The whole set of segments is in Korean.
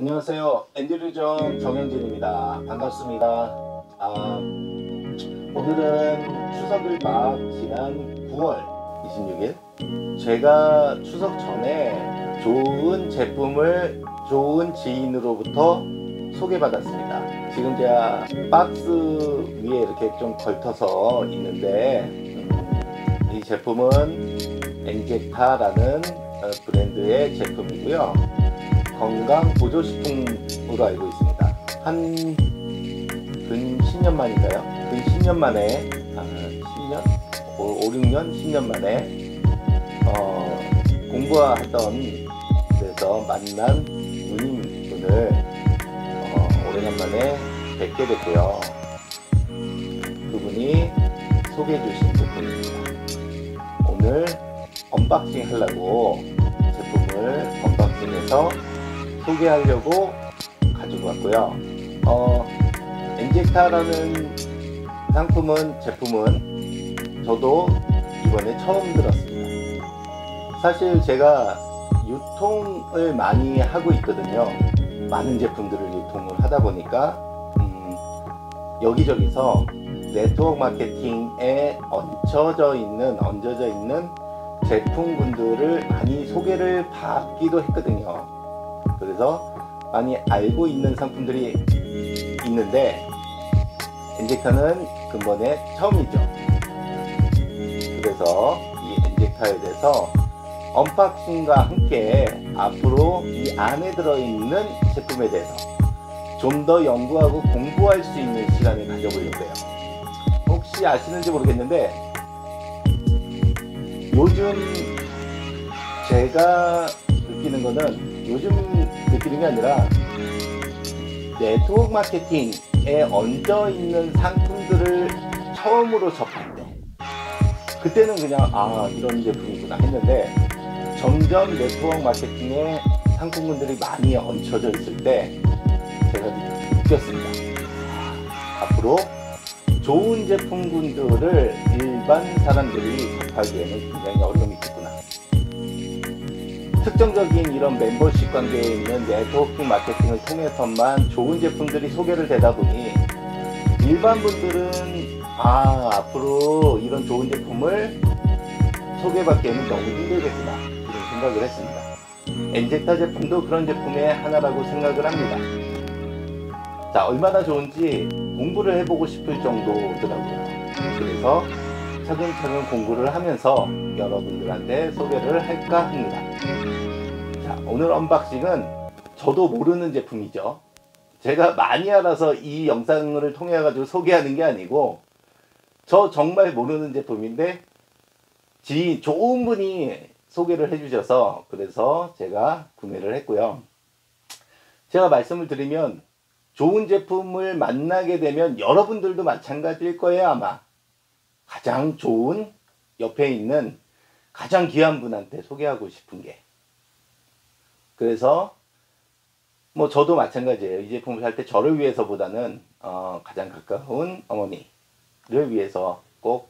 안녕하세요. 엔드류점 정영진입니다. 반갑습니다. 아, 오늘은 추석을 막 지난 9월 26일 제가 추석 전에 좋은 제품을 좋은 지인으로부터 소개받았습니다. 지금 제가 박스 위에 이렇게 좀 걸쳐서 있는데 음, 이 제품은 엔젝타라는 어, 브랜드의 제품이고요. 건강 보조식품으로 알고 있습니다. 한 근 10년 만인가요? 근 10년 만에 아, 10년? 5, 6년? 10년 만에 어, 공부하던 데서 만난 누님분을 어, 오래간만에 뵙게 됐고요. 그분이 소개해 주신 제품입니다. 오늘 unboxing 하려고 제품을 unboxing해서 소개하려고 가지고 왔고요. 어, Enzacta라는 상품은 제품은 저도 이번에 처음 들었습니다. 사실 제가 유통을 많이 하고 있거든요. 많은 제품들을 유통을 하다 보니까 음, 여기저기서 네트워크 마케팅에 얹혀져 있는 얹어져 있는 제품군들을 많이 소개를 받기도 했거든요. 그래서 많이 알고 있는 상품들이 있는데 엔젝타는 근본에 처음이죠. 그래서 이 엔젝타에 대해서 언박싱과 함께 앞으로 이 안에 들어있는 제품에 대해서 좀 더 연구하고 공부할 수 있는 시간을 가져보려고 해요. 혹시 아시는지 모르겠는데 요즘 제가 느끼는 거는 요즘 느끼는 게 아니라 네트워크 마케팅에 얹어 있는 상품들을 처음으로 접할 때 그때는 그냥 아 이런 제품이구나 했는데 점점 네트워크 마케팅에 상품군들이 많이 얹혀져 있을 때 제가 느꼈습니다. 아, 앞으로 좋은 제품군들을 일반 사람들이 접하기에는 굉장히 있겠구나. 특정적인 이런 멤버십 관계에 있는 네트워킹 마케팅을 통해서만 좋은 제품들이 소개를 되다 보니 일반 분들은 아 앞으로 이런 좋은 제품을 소개받기에는 너무 힘들겠구나 이런 생각을 했습니다. 엔젝타 제품도 그런 제품의 하나라고 생각을 합니다. 자 얼마나 좋은지 공부를 해보고 싶을 정도더라고요. 그래서 차근차근 공부를 하면서 여러분들한테 소개를 할까 합니다. 자, 오늘 언박싱은 저도 모르는 제품이죠. 제가 많이 알아서 이 영상을 통해 가지고 소개하는 게 아니고 저 정말 모르는 제품인데 지 좋은 분이 소개를 해주셔서 그래서 제가 구매를 했고요. 제가 말씀을 드리면 좋은 제품을 만나게 되면 여러분들도 마찬가지일 거예요 아마 가장 좋은 옆에 있는 가장 귀한 분한테 소개하고 싶은 게 그래서 뭐 저도 마찬가지예요 이 제품을 살 때 저를 위해서보다는 어 가장 가까운 어머니를 위해서 꼭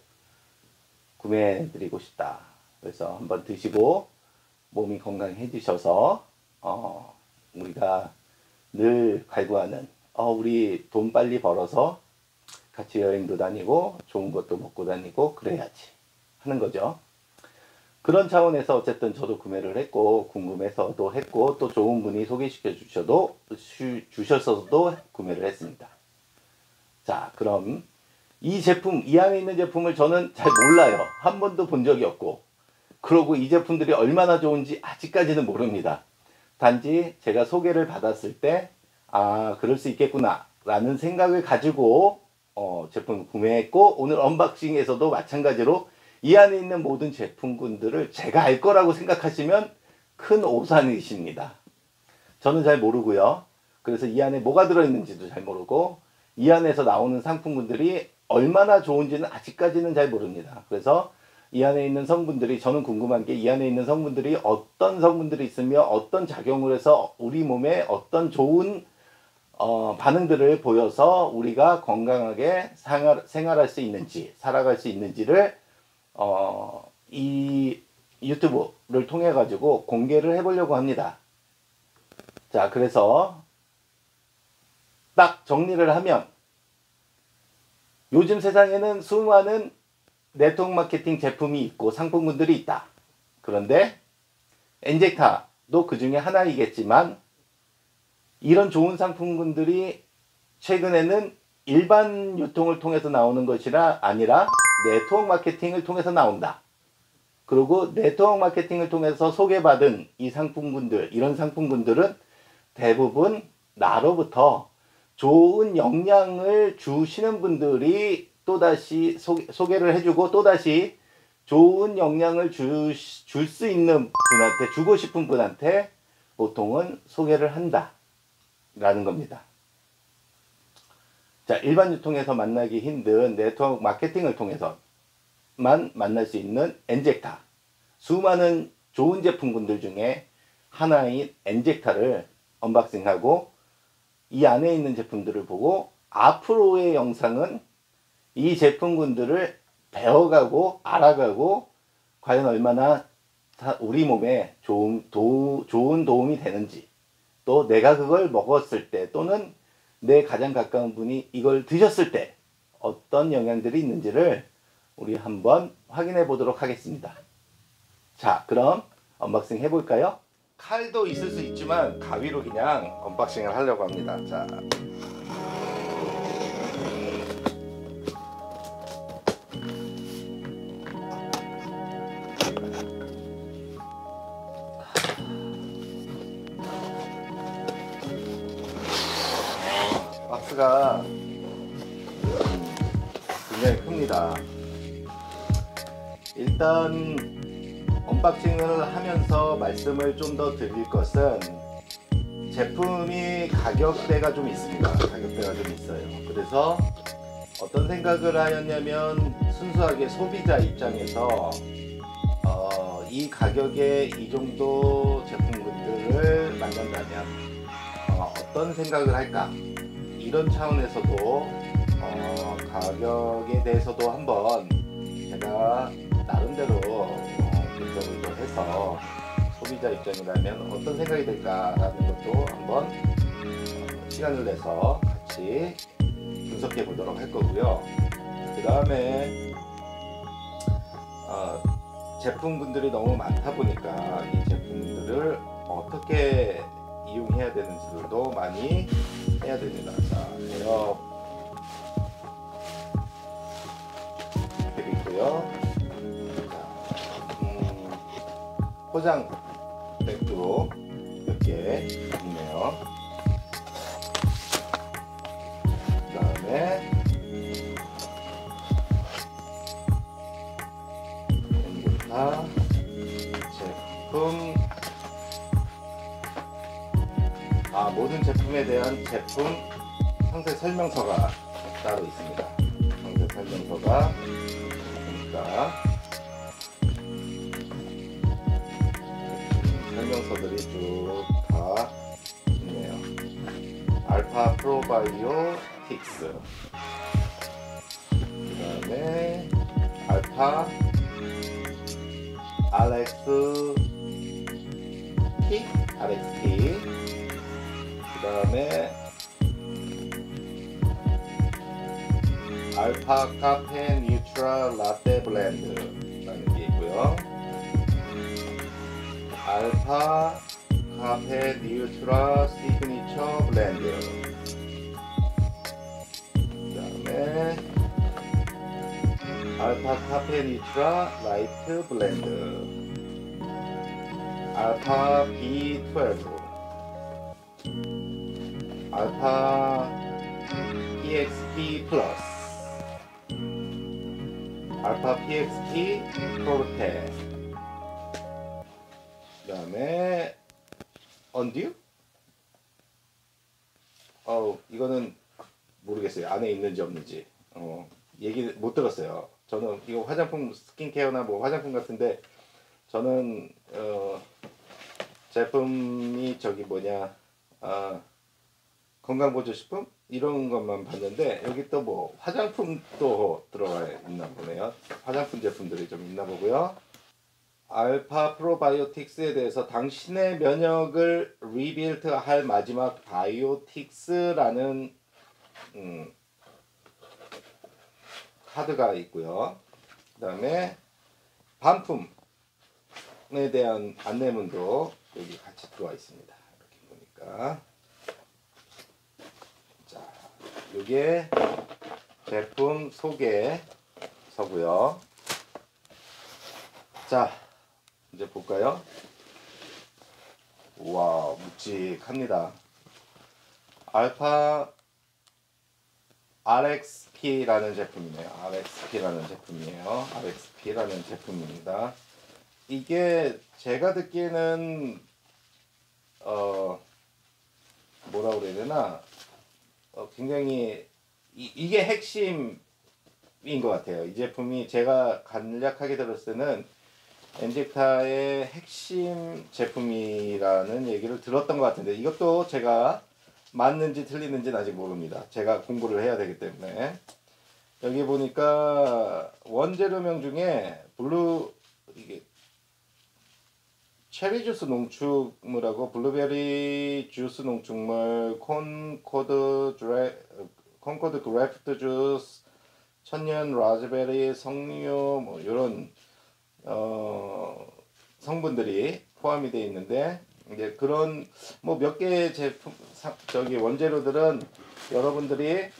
구매해 드리고 싶다 그래서 한번 드시고 몸이 건강해지셔서 어 우리가 늘 갈구하는 어, 우리 돈 빨리 벌어서 같이 여행도 다니고 좋은 것도 먹고 다니고 그래야지 하는 거죠. 그런 차원에서 어쨌든 저도 구매를 했고 궁금해서도 했고 또 좋은 분이 소개시켜 주셔도 주셨어도 구매를 했습니다. 자 그럼 이 제품 이 안에 있는 제품을 저는 잘 몰라요. 한 번도 본 적이 없고 그러고 이 제품들이 얼마나 좋은지 아직까지는 모릅니다. 단지 제가 소개를 받았을 때 아 그럴 수 있겠구나 라는 생각을 가지고 어, 제품을 구매했고 오늘 언박싱에서도 마찬가지로 이 안에 있는 모든 제품군들을 제가 알 거라고 생각하시면 큰 오산이십니다. 저는 잘 모르고요. 그래서 이 안에 뭐가 들어있는지도 잘 모르고 이 안에서 나오는 상품군들이 얼마나 좋은지는 아직까지는 잘 모릅니다. 그래서 이 안에 있는 성분들이 저는 궁금한 게 이 안에 있는 성분들이 어떤 성분들이 있으며 어떤 작용을 해서 우리 몸에 어떤 좋은 어, 반응들을 보여서 우리가 건강하게 생활, 생활할 수 있는지 살아갈 수 있는지를 어, 이 유튜브를 통해 가지고 공개를 해보려고 합니다. 자, 그래서 딱 정리를 하면 요즘 세상에는 수많은 네트워크 마케팅 제품이 있고 상품군들이 있다. 그런데 엔젝타도 그 중에 하나이겠지만 이런 좋은 상품군들이 최근에는 일반 유통을 통해서 나오는 것이라 아니라 네트워크 마케팅을 통해서 나온다. 그리고 네트워크 마케팅을 통해서 소개받은 이 상품군들, 이런 상품군들은 대부분 나로부터 좋은 영향을 주시는 분들이 또다시 소개, 를 해주고 또다시 좋은 영향을 줄 수 있는 분한테, 주고 싶은 분한테 보통은 소개를 한다. 라는 겁니다. 자, 일반 유통에서 만나기 힘든 네트워크 마케팅을 통해서만 만날 수 있는 Enzacta. 수많은 좋은 제품군들 중에 하나인 Enzacta를 unboxing하고 이 안에 있는 제품들을 보고 앞으로의 영상은 이 제품군들을 배워가고 알아가고 과연 얼마나 우리 몸에 좋은, 도, 좋은 도움이 되는지 또 내가 그걸 먹었을 때 또는 내 가장 가까운 분이 이걸 드셨을 때 어떤 영향들이 있는지를 우리 한번 확인해 보도록 하겠습니다. 자, 그럼 unboxing 해볼까요? 칼도 있을 수 있지만 가위로 그냥 unboxing을 하려고 합니다. 자. 일단 unboxing을 하면서 말씀을 좀 더 드릴 것은 제품이 가격대가 좀 있습니다. 가격대가 좀 있어요. 그래서 어떤 생각을 하였냐면 순수하게 소비자 입장에서 어, 이 가격에 이 정도 제품들을 만든다면 어, 어떤 생각을 할까 이런 차원에서도 어, 가격에 대해서도 한번 제가 나름대로 어, 분석을 좀 해서 소비자 입장이라면 어떤 생각이 들까라는 것도 한번 어, 시간을 내서 같이 분석해 보도록 할 거고요. 그 다음에 어, 제품군들이 너무 많다 보니까 이 제품들을 어떻게 이용해야 되는지도 많이 해야 됩니다. 자, 에어 이렇게 있고요. 포장 백도 이렇게 있네요. 그 다음에 Enzacta 제품 아, 모든 제품에 대한 제품 상세 설명서가 따로 있습니다. 상세 설명서가 보니까 설명서들이 쭉 다 있네요. 알파 프로바이오틱스 그 다음에 알파 RX T RXT 그 다음에 알파 카페 뉴트라 라떼 블렌드 라는 게 있고요. 알파 카페 뉴트라 시그니처 블렌드. 그 다음에 알파 카페 뉴트라 라이트 블렌드. 알파 B12. 알파 PXP 플러스 알파 PXP 프로테 그 다음에 언듀? 어 이거는 모르겠어요 안에 있는지 없는지 어 얘기 못 들었어요 저는 이거 화장품 스킨케어나 뭐 화장품 같은데 저는 어 제품이 저기 뭐냐 아 건강보조식품 이런 것만 봤는데 여기 또 뭐 화장품도 들어가 있나 보네요. 화장품 제품들이 좀 있나 보고요. 알파 프로바이오틱스에 대해서 당신의 면역을 리빌트할 마지막 바이오틱스라는 음, 카드가 있고요. 그 다음에 반품에 대한 안내문도 여기 같이 들어와 있습니다. 이렇게 보니까 자, 이게 제품 소개서고요. 자, 이제 볼까요? 와, 묵직합니다. 알파 RXP라는 제품이네요. RXP라는 제품이에요. RXP라는 제품입니다. 이게 제가 듣기에는 어 뭐라 그래야 되나 어, 굉장히 이, 이게 핵심인 것 같아요. 이 제품이 제가 간략하게 들었을 때는 Enzacta의 핵심 제품이라는 얘기를 들었던 것 같은데 이것도 제가 맞는지 틀리는지는 아직 모릅니다. 제가 공부를 해야 되기 때문에 여기 보니까 원재료명 중에 블루 이게 체리 주스 농축물하고 블루베리 주스 농축물, Concord 그레 Concord grape 주스, 천년 라즈베리 석류 뭐 이런 어 성분들이 포함이 되어 있는데 이제 그런 뭐 몇 개의 제품 저기 원재료들은 여러분들이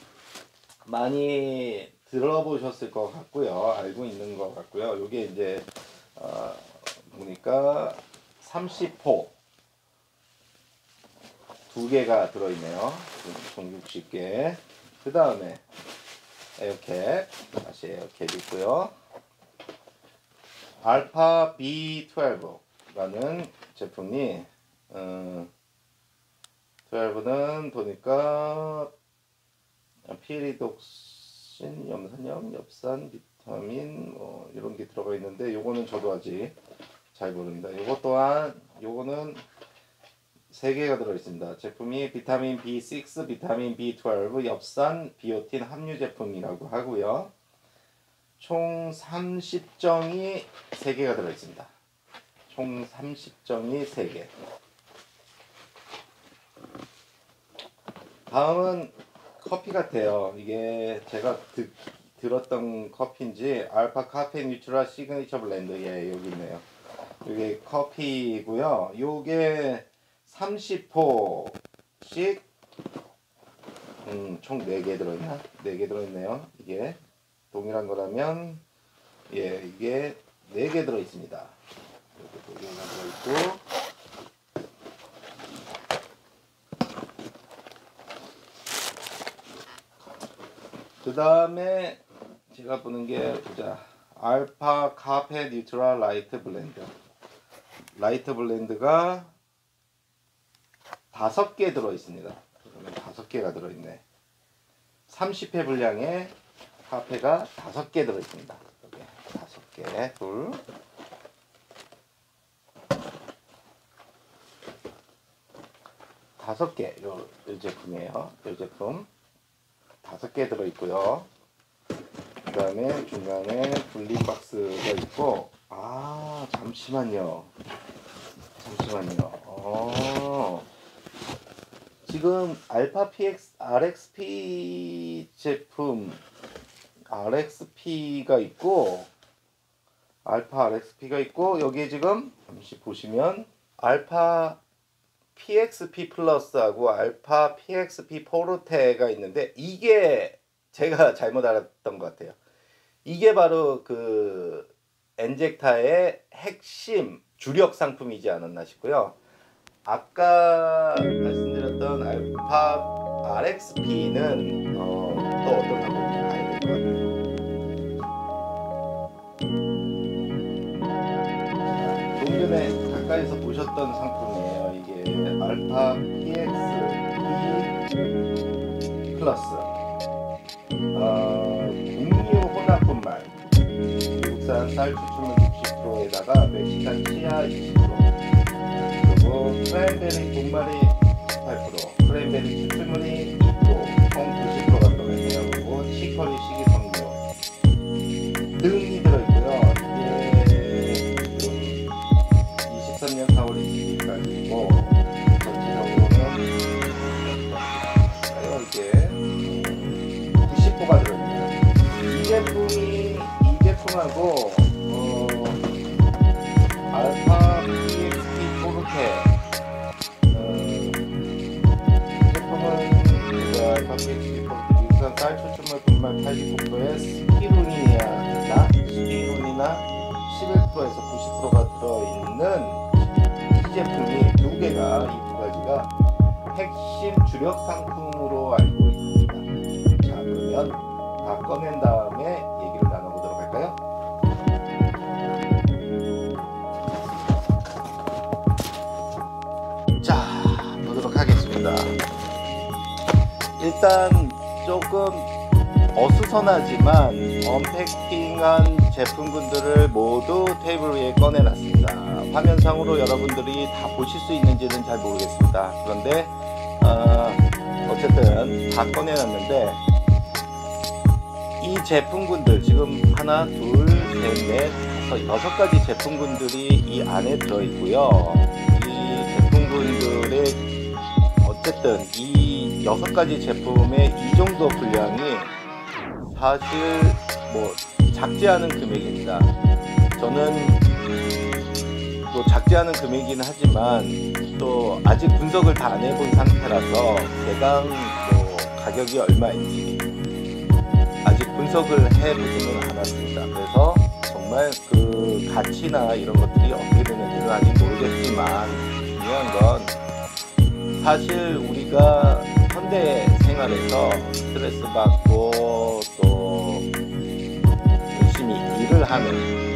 많이 들어보셨을 것 같고요. 알고 있는 것 같고요. 이게 이제 어 보니까 30호 두 개가 들어있네요. 종 60개. 그 다음에 에어캡 다시 에어캡 있고요. 알파 B12라는 제품이 어, 12는 보니까 피리독신, 염산염, 엽산, 비타민 뭐 이런 게 들어가 있는데 요거는 저도 아직 잘 모릅니다. 요거 또한 요거는 세 개가 들어 있습니다. 제품이 비타민 B6, 비타민 B12, 엽산, 비오틴 함유 제품이라고 하고요. 총 30정이 3개가 들어 있습니다. 총 30정이 3개. 다음은 커피 같아요. 이게 제가 듣, 들었던 커피인지 Alfa Cafe Nutra Signature Blend 예 여기 있네요. 이게 커피고요. 요게 30호씩 음, 총 4개 들어있나? 4개 들어있네요. 이게 동일한 거라면 예 이게 4개 들어 있습니다. 이렇게 4개가 들어 있고 그 다음에 제가 보는 게 보자 Alfa Cafe Nutra Light Blend Light Blend가 다섯 개 들어 있습니다. 그러면 다섯 개가 들어 있네. 30회 분량의 카페가 다섯 개 들어 있습니다. 여기 다섯 개, 둘. 다섯 개, 요, 요 제품이에요. 요 제품. 다섯 개 들어있고요. 그 다음에 중간에 분리박스가 있고 아 잠시만요. 잠시만요. 어, 지금 알파 PX RXP 제품 RXP가 있고 알파 RXP가 있고 여기에 지금 잠시 보시면 알파 PXP 플러스하고 알파 PXP 포르테가 있는데 이게 제가 잘못 알았던 것 같아요. 이게 바로 그 엔젝타의 핵심 주력 상품이지 않았나 싶고요. 아까 말씀드렸던 알파 RXP는 어, 또 어떤 상품 보셨던 상품이에요. 이게 Alfa PXP Plus 어, 곡류 혼합 분말 국산 쌀 추출물 60%에다가 Mexican chia 20% 그리고 크랜베리 분말이 18% 크랜베리 추출물이 가지가 핵심 주력 상품으로 알고 있습니다. 자 그러면 다 꺼낸 다음에 얘기를 나눠보도록 할까요? 자 보도록 하겠습니다. 일단 조금 어수선하지만 언패킹한 제품군들을 모두 테이블 위에 꺼내놨습니다. 화면상으로 여러분들이 다 보실 수 있는지는 잘 모르겠습니다. 그런데 어, 어쨌든 다 꺼내놨는데 이 제품군들 지금 하나, 둘, 셋, 넷, 다섯, 여섯 가지 제품군들이 이 안에 들어있고요. 이 제품군들의 어쨌든 이 여섯 가지 제품의 이 정도 분량이 사실 뭐 작지 않은 금액입니다. 저는 또 작지 않은 금액이긴 하지만 또 아직 분석을 다 안 해본 상태라서 대강 뭐 가격이 얼마인지 아직 분석을 해보지는 않았습니다. 그래서 정말 그 가치나 이런 것들이 어떻게 되는지는 아직 모르겠지만 중요한 건 사실 우리가 현대 생활에서 스트레스 받고 또 열심히 일을 하는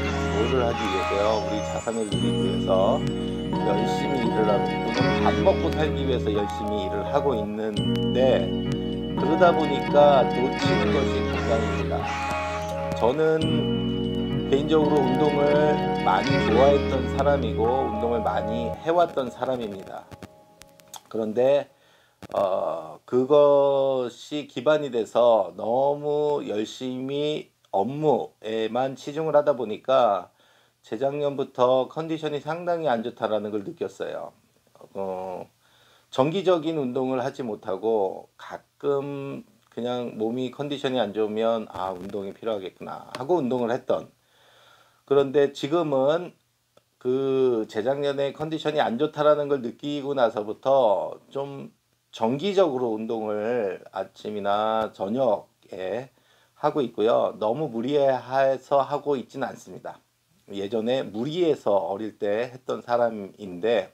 뭐를 하기 위해서요 우리 자산을 누리기 위해서 열심히 일을 하고 또는 밥 먹고 살기 위해서 열심히 일을 하고 있는데 그러다 보니까 놓치는 것이 건강입니다. 저는 개인적으로 운동을 많이 좋아했던 사람이고 운동을 많이 해왔던 사람입니다. 그런데 어, 그것이 기반이 돼서 너무 열심히 업무에만 치중을 하다 보니까 재작년부터 컨디션이 상당히 안 좋다라는 걸 느꼈어요. 어, 정기적인 운동을 하지 못하고 가끔 그냥 몸이 컨디션이 안 좋으면 아 운동이 필요하겠구나 하고 운동을 했던 그런데 지금은 그 재작년에 컨디션이 안 좋다라는 걸 느끼고 나서부터 좀 정기적으로 운동을 아침이나 저녁에 하고 있고요. 너무 무리해서 하고 있지는 않습니다. 예전에 무리해서 어릴 때 했던 사람인데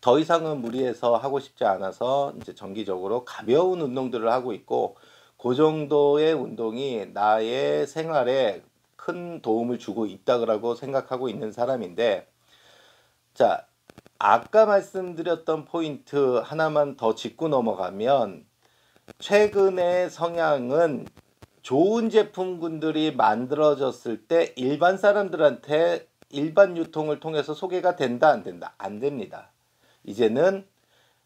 더 이상은 무리해서 하고 싶지 않아서 이제 정기적으로 가벼운 운동들을 하고 있고 그 정도의 운동이 나의 생활에 큰 도움을 주고 있다고 생각하고 있는 사람인데 자 아까 말씀드렸던 포인트 하나만 더 짚고 넘어가면 최근의 성향은 좋은 제품군들이 만들어졌을 때 일반 사람들한테 일반 유통을 통해서 소개가 된다 안 된다 안 됩니다. 이제는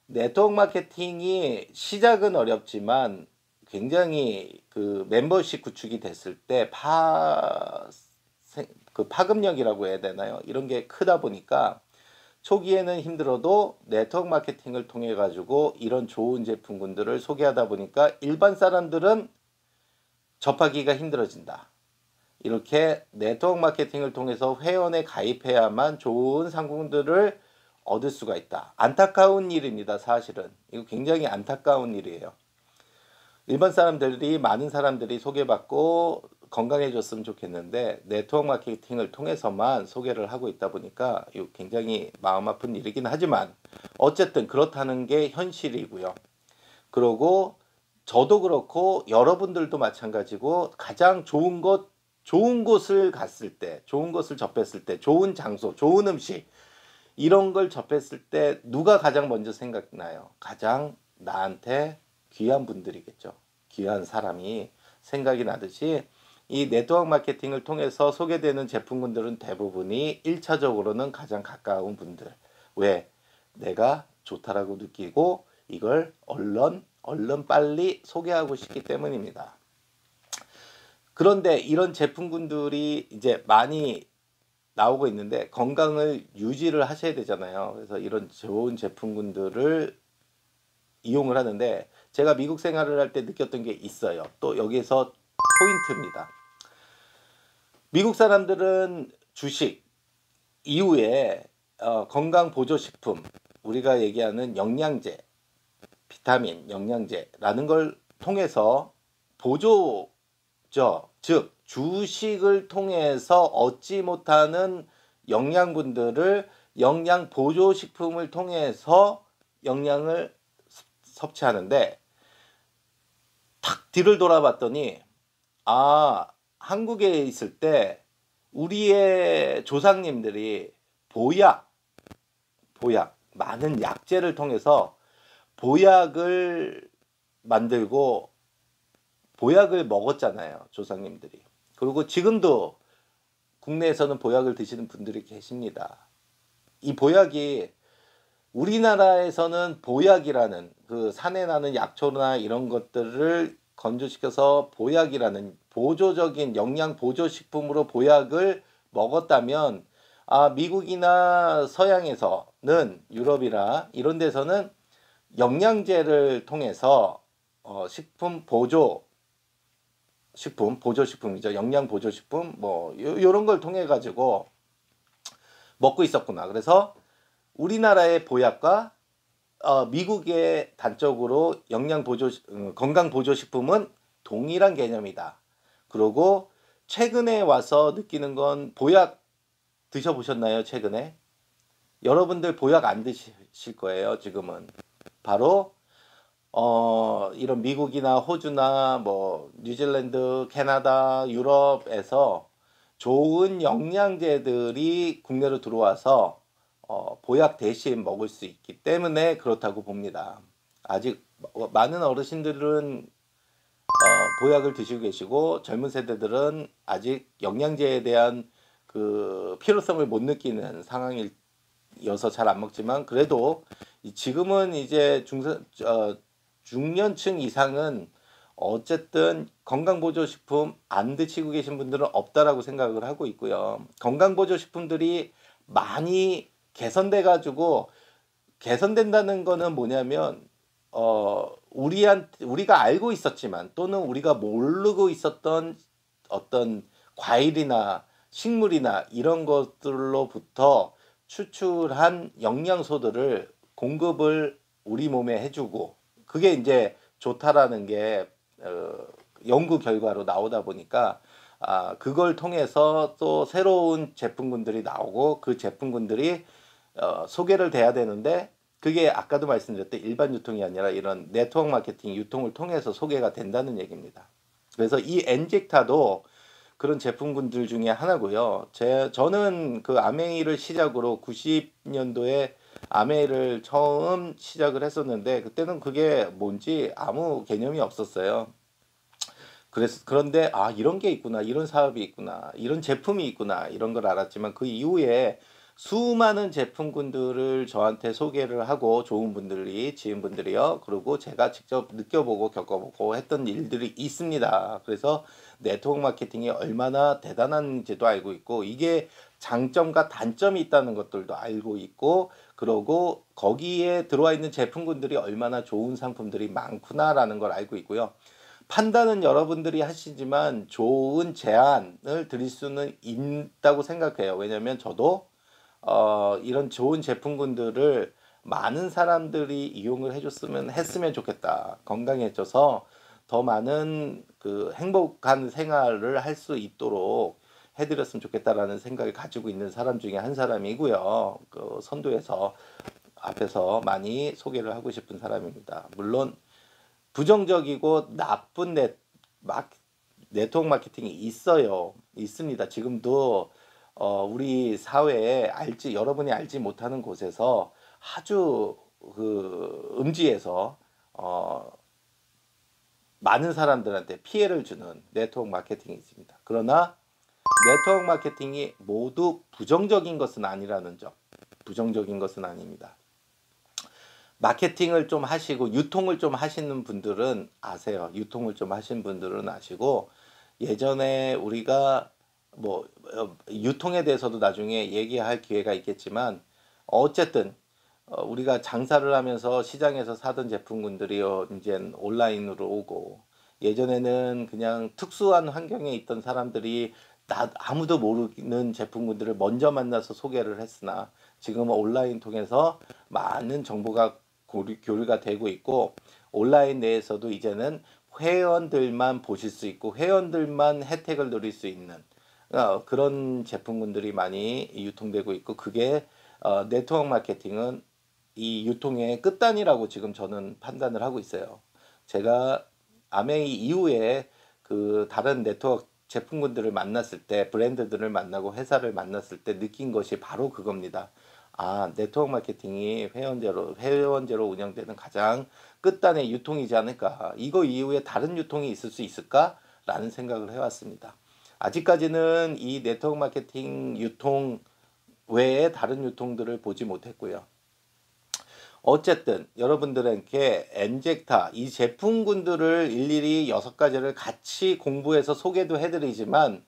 네트워크 마케팅이 시작은 어렵지만 굉장히 그 멤버십 구축이 됐을 때 파, 그 파급력이라고 해야 되나요? 이런 게 크다 보니까 초기에는 힘들어도 네트워크 마케팅을 통해 가지고 이런 좋은 제품군들을 소개하다 보니까 일반 사람들은 접하기가 힘들어진다. 이렇게 네트워크 마케팅을 통해서 회원에 가입해야만 좋은 상품들을 얻을 수가 있다. 안타까운 일입니다. 사실은. 이거 굉장히 안타까운 일이에요. 일반 사람들이 많은 사람들이 소개받고 건강해졌으면 좋겠는데 네트워크 마케팅을 통해서만 소개를 하고 있다 보니까 굉장히 마음 아픈 일이긴 하지만 어쨌든 그렇다는 게 현실이고요. 그러고 저도 그렇고 여러분들도 마찬가지고 가장 좋은 곳 좋은 곳을 갔을 때 좋은 곳을 접했을 때 좋은 장소 좋은 음식 이런 걸 접했을 때 누가 가장 먼저 생각나요? 가장 나한테 귀한 분들이겠죠. 귀한 사람이 생각이 나듯이 이 네트워크 마케팅을 통해서 소개되는 제품군들은 대부분이 1차적으로는 가장 가까운 분들. 왜? 내가 좋다라고 느끼고 이걸 얼른 얼른 빨리 소개하고 싶기 때문입니다. 그런데 이런 제품군들이 이제 많이 나오고 있는데 건강을 유지를 하셔야 되잖아요. 그래서 이런 좋은 제품군들을 이용을 하는데 제가 미국 생활을 할 때 느꼈던 게 있어요. 또 여기서 포인트입니다. 미국 사람들은 주식 이후에 어, 건강 보조식품 우리가 얘기하는 영양제, 비타민, 영양제라는 걸 통해서 보조죠. 즉 주식을 통해서 얻지 못하는 영양분들을 영양 보조 식품을 통해서 영양을 섭취하는데 탁 뒤를 돌아봤더니 아 한국에 있을 때 우리의 조상님들이 보약 보약 많은 약재를 통해서 보약을 만들고 보약을 먹었잖아요 조상님들이. 그리고 지금도 국내에서는 보약을 드시는 분들이 계십니다. 이 보약이 우리나라에서는 보약이라는 그 산에 나는 약초나 이런 것들을 건조시켜서 보약이라는 보조적인 영양 보조 식품으로 보약을 먹었다면 아 미국이나 서양에서는 유럽이나 이런 데서는 영양제를 통해서 어, 식품 보조 식품 보조 식품이죠 영양 보조 식품 뭐 요, 요런 걸 통해 가지고 먹고 있었구나 그래서 우리나라의 보약과 어, 미국의 단적으로 영양 보조 어, 건강 보조 식품은 동일한 개념이다. 그리고 최근에 와서 느끼는 건 보약 드셔보셨나요? 최근에 여러분들 보약 안 드실 거예요. 지금은 바로 어, 이런 미국이나 호주나 뭐 뉴질랜드, 캐나다, 유럽에서 좋은 영양제들이 국내로 들어와서 어, 보약 대신 먹을 수 있기 때문에 그렇다고 봅니다. 아직 많은 어르신들은 어, 보약을 드시고 계시고 젊은 세대들은 아직 영양제에 대한 그 필요성을 못 느끼는 상황이어서 잘 안 먹지만 그래도 지금은 이제 중선 어, 중년층 이상은 어쨌든 건강보조식품 안 드시고 계신 분들은 없다라고 생각을 하고 있고요. 건강보조식품들이 많이 개선돼 가지고 개선된다는 거는 뭐냐면 어 우리한테 우리가 알고 있었지만 또는 우리가 모르고 있었던 어떤 과일이나 식물이나 이런 것들로부터 추출한 영양소들을 공급을 우리 몸에 해주고 그게 이제 좋다라는 게 어, 연구 결과로 나오다 보니까 아, 그걸 통해서 또 새로운 제품군들이 나오고 그 제품군들이 어, 소개를 돼야 되는데 그게 아까도 말씀드렸던 일반 유통이 아니라 이런 네트워크 마케팅 유통을 통해서 소개가 된다는 얘기입니다. 그래서 이 엔젝타도 그런 제품군들 중에 하나고요. 제 저는 그 아메이를 시작으로 90년도에 아메이를 처음 시작을 했었는데 그때는 그게 뭔지 아무 개념이 없었어요. 그래서 그런데 아 이런 게 있구나 이런 사업이 있구나 이런 제품이 있구나 이런 걸 알았지만 그 이후에 수많은 제품군들을 저한테 소개를 하고 좋은 분들이 지인분들이요. 그리고 제가 직접 느껴보고 겪어보고 했던 일들이 있습니다. 그래서 네트워크 마케팅이 얼마나 대단한지도 알고 있고 이게 장점과 단점이 있다는 것들도 알고 있고 그러고 거기에 들어와 있는 제품군들이 얼마나 좋은 상품들이 많구나라는 걸 알고 있고요. 판단은 여러분들이 하시지만 좋은 제안을 드릴 수는 있다고 생각해요. 왜냐면 저도 어, 이런 좋은 제품군들을 많은 사람들이 이용을 해줬으면 했으면 좋겠다. 건강해져서 더 많은 그 행복한 생활을 할 수 있도록 해드렸으면 좋겠다라는 생각을 가지고 있는 사람 중에 한 사람이고요. 그 선도에서 앞에서 많이 소개를 하고 싶은 사람입니다. 물론 부정적이고 나쁜 네, 막, 네트워크 마케팅이 있어요. 있습니다. 지금도 어, 우리 사회에 알지 여러분이 알지 못하는 곳에서 아주 그 음지에서 어, 많은 사람들한테 피해를 주는 네트워크 마케팅이 있습니다. 그러나 네트워크 마케팅이 모두 부정적인 것은 아니라는 점. 부정적인 것은 아닙니다. 마케팅을 좀 하시고 유통을 좀 하시는 분들은 아세요. 유통을 좀 하신 분들은 아시고 예전에 우리가 뭐 어, 유통에 대해서도 나중에 얘기할 기회가 있겠지만 어쨌든 어, 우리가 장사를 하면서 시장에서 사던 제품군들이요 이제 온라인으로 오고 예전에는 그냥 특수한 환경에 있던 사람들이 나 아무도 모르는 제품군들을 먼저 만나서 소개를 했으나 지금은 온라인 통해서 많은 정보가 교류, 교류가 되고 있고 온라인 내에서도 이제는 회원들만 보실 수 있고 회원들만 혜택을 누릴 수 있는 어, 그런 제품군들이 많이 유통되고 있고 그게 어, 네트워크 마케팅은 이 유통의 끝단이라고 지금 저는 판단을 하고 있어요. 제가 아메이 이후에 그 다른 네트워크 제품군들을 만났을 때 브랜드들을 만나고 회사를 만났을 때 느낀 것이 바로 그겁니다. 아 네트워크 마케팅이 회원제로 회원제로 운영되는 가장 끝단의 유통이지 않을까 이거 이후에 다른 유통이 있을 수 있을까라는 생각을 해왔습니다. 아직까지는 이 네트워크 마케팅 유통 외에 다른 유통들을 보지 못했고요. 어쨌든 여러분들에게 엔젝타 이 제품군들을 일일이 여섯 가지를 같이 공부해서 소개도 해드리지만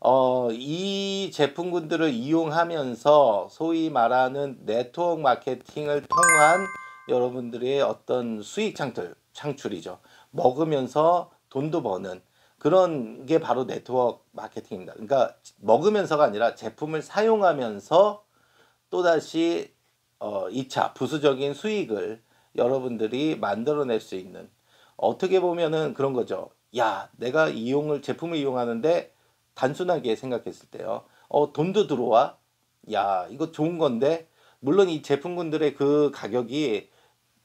어, 이 제품군들을 이용하면서 소위 말하는 네트워크 마케팅을 통한 여러분들의 어떤 수익 창출, 창출이죠. 먹으면서 돈도 버는 그런 게 바로 네트워크 마케팅입니다. 그러니까 먹으면서가 아니라 제품을 사용하면서 또다시 어, 2차 부수적인 수익을 여러분들이 만들어낼 수 있는 어떻게 보면은 그런 거죠. 야, 내가 이용을 제품을 이용하는데 단순하게 생각했을 때요. 어, 돈도 들어와. 야, 이거 좋은 건데 물론 이 제품군들의 그 가격이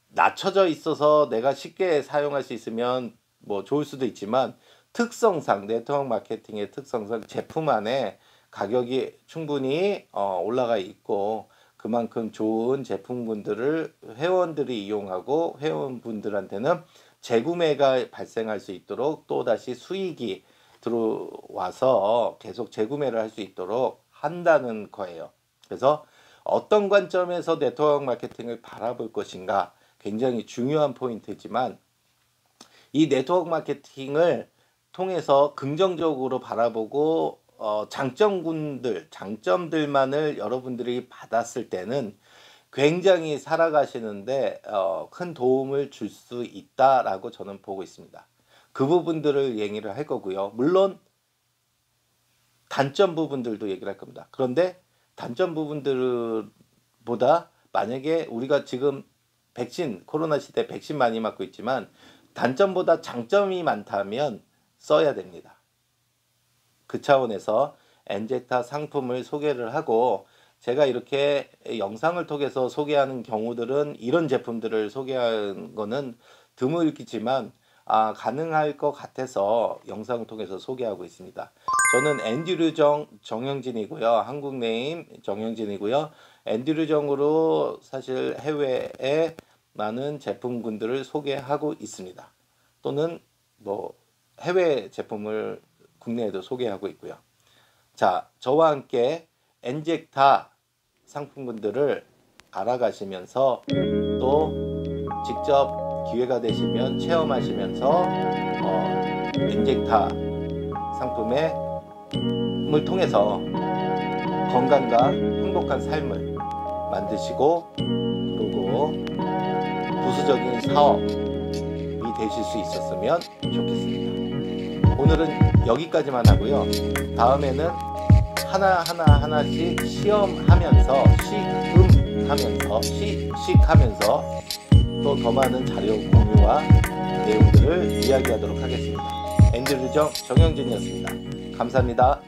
낮춰져 있어서 내가 쉽게 사용할 수 있으면 뭐 좋을 수도 있지만 특성상 네트워크 마케팅의 특성상 제품 안에 가격이 충분히 어, 올라가 있고 그만큼 좋은 제품군들을 회원들이 이용하고 회원분들한테는 재구매가 발생할 수 있도록 또다시 수익이 들어와서 계속 재구매를 할 수 있도록 한다는 거예요. 그래서 어떤 관점에서 네트워크 마케팅을 바라볼 것인가 굉장히 중요한 포인트지만 이 네트워크 마케팅을 통해서 긍정적으로 바라보고 어, 장점군들, 장점들만을 여러분들이 받았을 때는 굉장히 살아가시는데 어, 큰 도움을 줄 수 있다라고 저는 보고 있습니다. 그 부분들을 얘기를 할 거고요. 물론 단점 부분들도 얘기를 할 겁니다. 그런데 단점 부분들보다 만약에 우리가 지금 백신 코로나 시대 백신 많이 맞고 있지만 단점보다 장점이 많다면 써야 됩니다. 그 차원에서 엔젝타 상품을 소개를 하고 제가 이렇게 영상을 통해서 소개하는 경우들은 이런 제품들을 소개한 거는 드물겠지만 아, 가능할 것 같아서 영상을 통해서 소개하고 있습니다. 저는 앤드류 정, 정영진이고요. 한국 name 정영진이고요. 앤드류 정으로 사실 해외에 많은 제품군들을 소개하고 있습니다. 또는 뭐 해외 제품을 국내에도 소개하고 있고요. 자, 저와 함께 Enzacta 상품군들을 알아가시면서 또 직접 기회가 되시면 체험하시면서 어, 엔젝타 상품을 통해서 건강과 행복한 삶을 만드시고 그리고 부수적인 사업이 되실 수 있었으면 좋겠습니다. 오늘은 여기까지만 하고요. 다음에는 하나하나 하나씩 시험하면서 시음하면서 시식하면서 또 더 많은 자료 공유와 내용들을 이야기하도록 하겠습니다. 앤드류정 정영진이었습니다. 감사합니다.